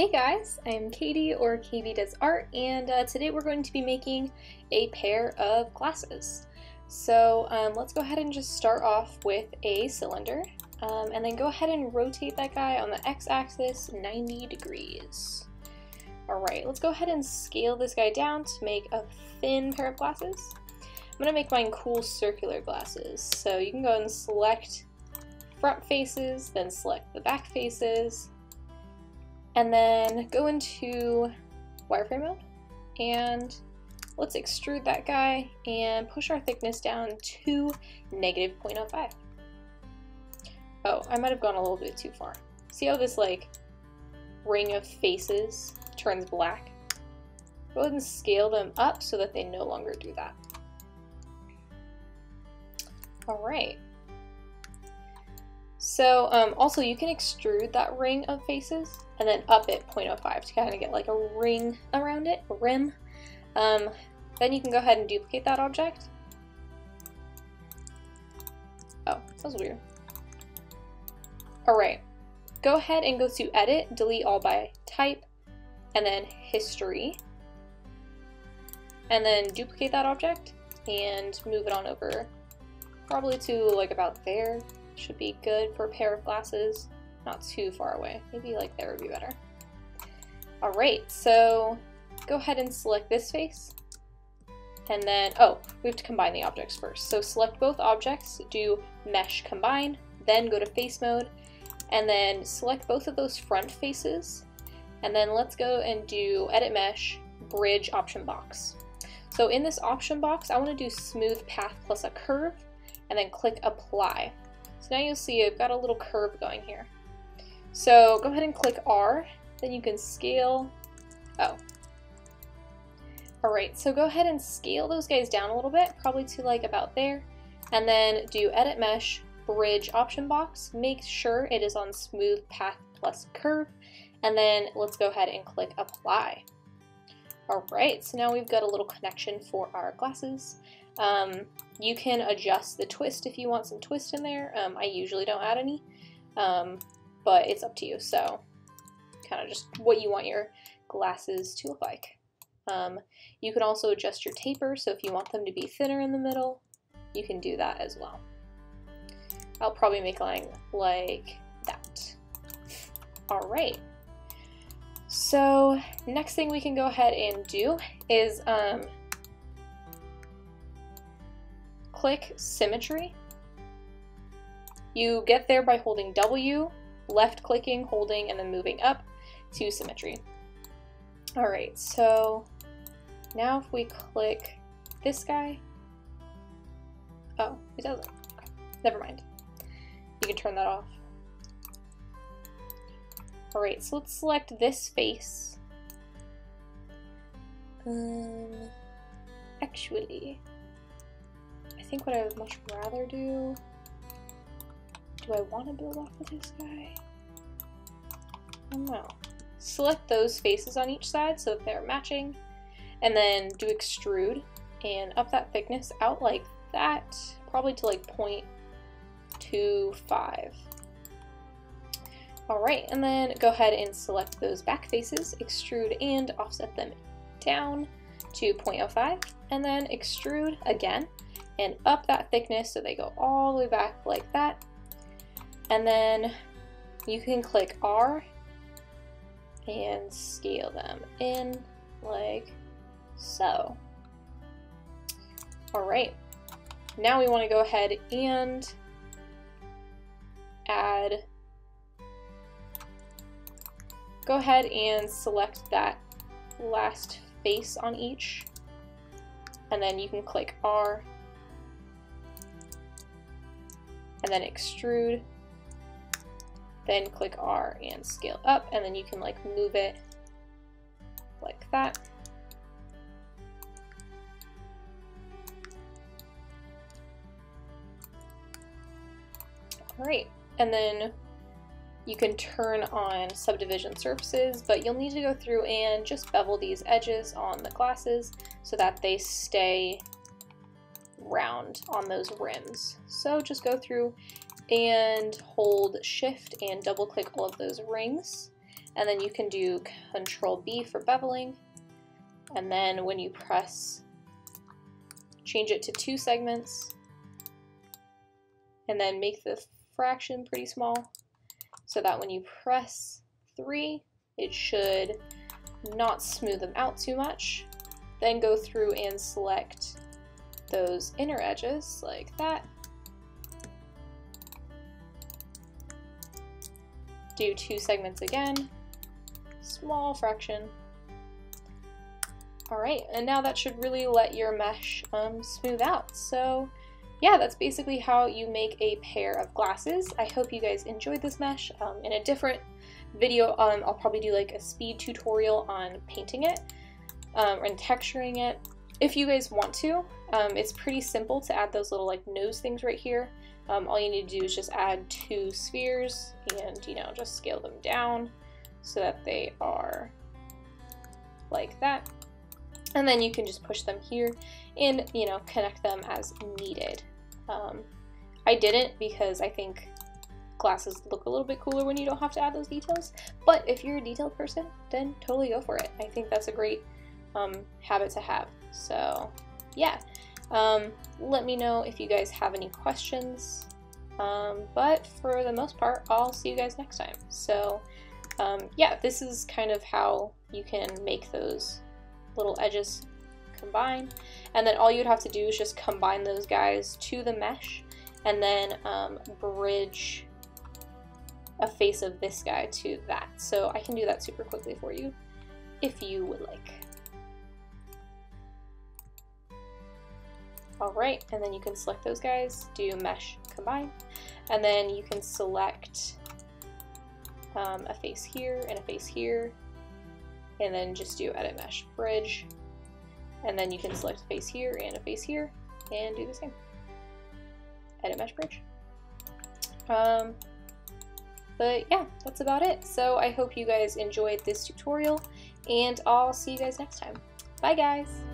Hey guys, I'm Katie or KB Does Art and uh, today we're going to be making a pair of glasses. So um, let's go ahead and just start off with a cylinder um, and then go ahead and rotate that guy on the x-axis 90 degrees. Alright, let's go ahead and scale this guy down to make a thin pair of glasses. I'm going to make mine cool circular glasses. So you can go and select front faces, then select the back faces, and then go into wireframe mode and let's extrude that guy and push our thickness down to negative 0.05. Oh, I might have gone a little bit too far. See how this like ring of faces turns black? Go ahead and scale them up so that they no longer do that. All right. So um, also you can extrude that ring of faces and then up it 0.05 to kind of get like a ring around it, a rim. Um, then you can go ahead and duplicate that object. Oh, that was weird. Alright, go ahead and go to Edit, Delete All by Type, and then History. And then duplicate that object and move it on over probably to like about there. Should be good for a pair of glasses not too far away. Maybe like there would be better. All right, so go ahead and select this face. And then, oh, we have to combine the objects first. So select both objects, do mesh combine, then go to face mode, and then select both of those front faces. And then let's go and do edit mesh, bridge option box. So in this option box, I want to do smooth path plus a curve, and then click apply. So now you'll see I've got a little curve going here. So go ahead and click R, then you can scale, oh. All right, so go ahead and scale those guys down a little bit, probably to like about there, and then do Edit Mesh, Bridge option box, make sure it is on Smooth Path plus Curve, and then let's go ahead and click Apply. All right, so now we've got a little connection for our glasses. Um, you can adjust the twist if you want some twist in there. Um, I usually don't add any. Um, but it's up to you. So kind of just what you want your glasses to look like. Um, you can also adjust your taper, so if you want them to be thinner in the middle, you can do that as well. I'll probably make line like that. All right. So next thing we can go ahead and do is um, click symmetry. You get there by holding W left clicking, holding, and then moving up to symmetry. All right, so now if we click this guy, oh, it doesn't. Okay. Never mind. You can turn that off. All right, so let's select this face. Um, actually, think what I would much rather do do I want to build off of this guy? I don't know. Select those faces on each side so that they're matching, and then do extrude and up that thickness out like that, probably to like 0.25. Alright, and then go ahead and select those back faces, extrude and offset them down to 0.05, and then extrude again and up that thickness so they go all the way back like that, and then you can click R and scale them in like so. All right, now we want to go ahead and add, go ahead and select that last face on each, and then you can click R, and then extrude, then click R and scale up, and then you can like move it like that. All right, and then you can turn on subdivision surfaces, but you'll need to go through and just bevel these edges on the glasses so that they stay round on those rims. So just go through and hold shift and double click all of those rings And then you can do Control B for beveling. And then when you press, change it to two segments. And then make the fraction pretty small so that when you press three, it should not smooth them out too much. Then go through and select those inner edges like that. Do two segments again, small fraction. All right, and now that should really let your mesh um, smooth out. So yeah, that's basically how you make a pair of glasses. I hope you guys enjoyed this mesh. Um, in a different video, um, I'll probably do like a speed tutorial on painting it um, and texturing it. If you guys want to, um, it's pretty simple to add those little like nose things right here. Um, all you need to do is just add two spheres and, you know, just scale them down so that they are like that. And then you can just push them here and, you know, connect them as needed. Um, I didn't because I think glasses look a little bit cooler when you don't have to add those details. But if you're a detailed person, then totally go for it. I think that's a great um, habit to have. So yeah, um, let me know if you guys have any questions. Um, but for the most part, I'll see you guys next time. So um, yeah, this is kind of how you can make those little edges combine. And then all you'd have to do is just combine those guys to the mesh and then um, bridge a face of this guy to that. So I can do that super quickly for you if you would like. All right, and then you can select those guys, do mesh combine, and then you can select um, a face here and a face here, and then just do edit mesh bridge, and then you can select a face here and a face here, and do the same. Edit mesh bridge. Um, but yeah, that's about it. So I hope you guys enjoyed this tutorial, and I'll see you guys next time. Bye guys!